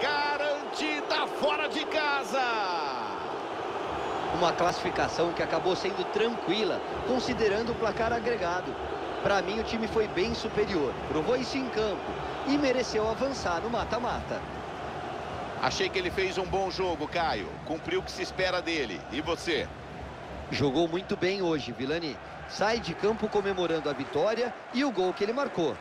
Garantida fora de casa. Uma classificação que acabou sendo tranquila, considerando o placar agregado. Para mim, o time foi bem superior, provou isso em campo e mereceu avançar no mata-mata. Achei que ele fez um bom jogo, Caio. Cumpriu o que se espera dele. E você? Jogou muito bem hoje, Vilani. Sai de campo comemorando a vitória e o gol que ele marcou.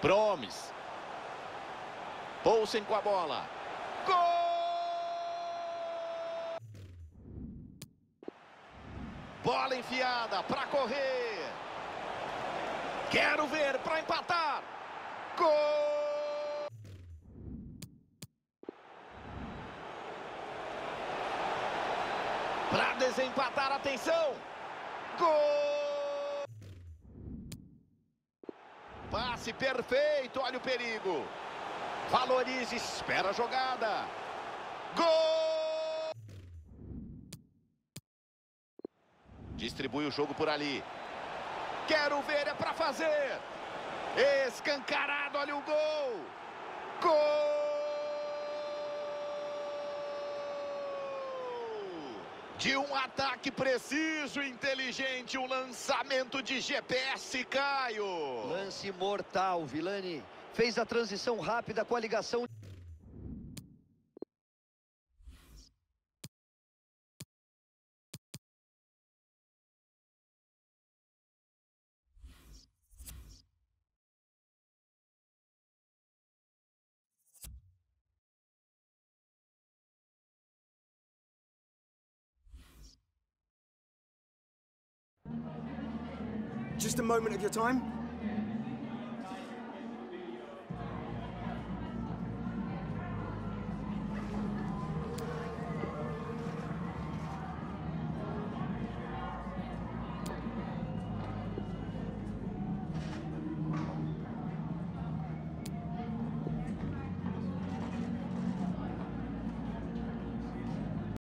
Promes. Poulsen com a bola. Gol! Bola enfiada para correr. Quero ver para empatar. Gol! Para desempatar, atenção. Gol! Passe perfeito, olha o perigo. Valorize, espera a jogada. Gol! Distribui o jogo por ali. Quero ver, é para fazer. Escancarado, olha o gol. Gol! De um ataque preciso, inteligente, um lançamento de GPS, Caio. Lance mortal, Vilani. Fez a transição rápida com a ligação. Just a moment of your time.